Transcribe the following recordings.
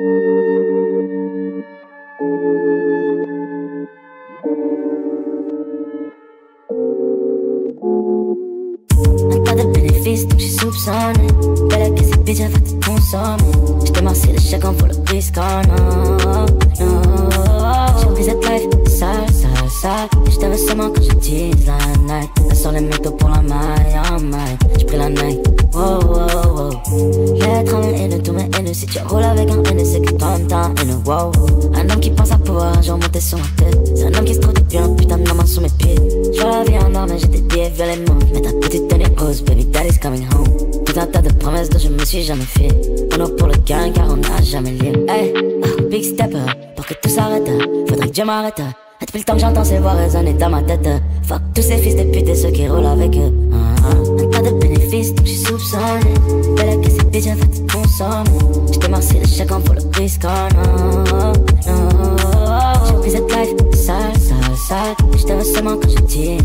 Pas de bénéfice, donc je suis soupçonné. Pas la caisse, bitch, elle va te consommer. Je te marcie de chacun pour le risque, oh non, non. J'ai pris cette life, sale, sale, sale. Je t'aime seulement quand je tease la night. Elle sort les métaux pour la maille. Wow. L'être un haineux, tous mes haineux. Si tu roules avec un haineux, c'est que toi t'as un haineux, wow. Un homme qui pense à pouvoir jour monter sur ma tête. C'est un homme qui se trouve depuis un putain de maman sous mes pieds. J'vois la vie en or, mais des pieds violemment. Mais ta petite tenue rose, baby daddy's coming home. Tout un tas de promesses dont je me suis jamais fait. On pour le gain car on n'a jamais lié. Hey, oh, big step pour que tout s'arrête. Faudrait que Dieu m'arrête. Et depuis le temps que j'entends ces voix résonner dans ma tête. Fuck tous ces fils de pute et ceux qui roulent avec eux. Déjà fait de consommer. J'te marcie de chacun pour le risque. Oh non, non. J'ai pris cette life sale, sale, sale. J'te seulement quand je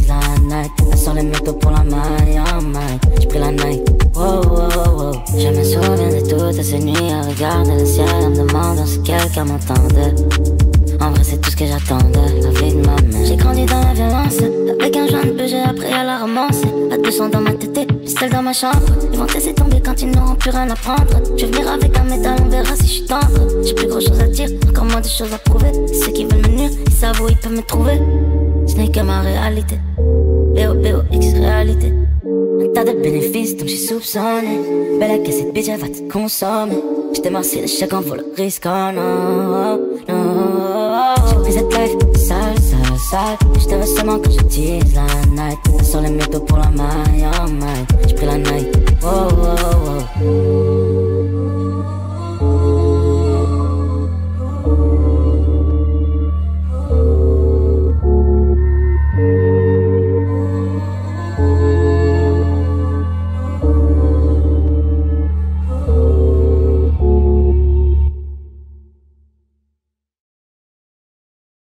la night. Elle sort les métaux pour la maille, oh my. J'ai pris la night. Wow, wow, wow. Je me souviens de toutes ces nuits à regarder le ciel en demandant si quelqu'un m'entendait. En vrai, c'est tout ce que j'attendais, de son dans ma tête, seul dans ma chambre. Ils vont te laisser tomber quand ils n'auront plus rien à prendre. Je vais venir avec un métal, on verra si je tendre. J'ai plus grand chose à dire, encore moins de choses à prouver. Ceux qui veulent me nuire, ils savent où ils peuvent me trouver. Ce n'est que ma réalité. B-O-B-O-X réalité. Un tas de bénéfices, donc j'suis soupçonné. Belle que cette bitch, elle va te consommer. J't'ai marcé de chacun pour le risque, oh non, non. J'ai pris cette life sale, sale, sale. J'te seulement quand je tease la night. Sur les métaux pour la maille, oh my. J'ai pris la night, wow.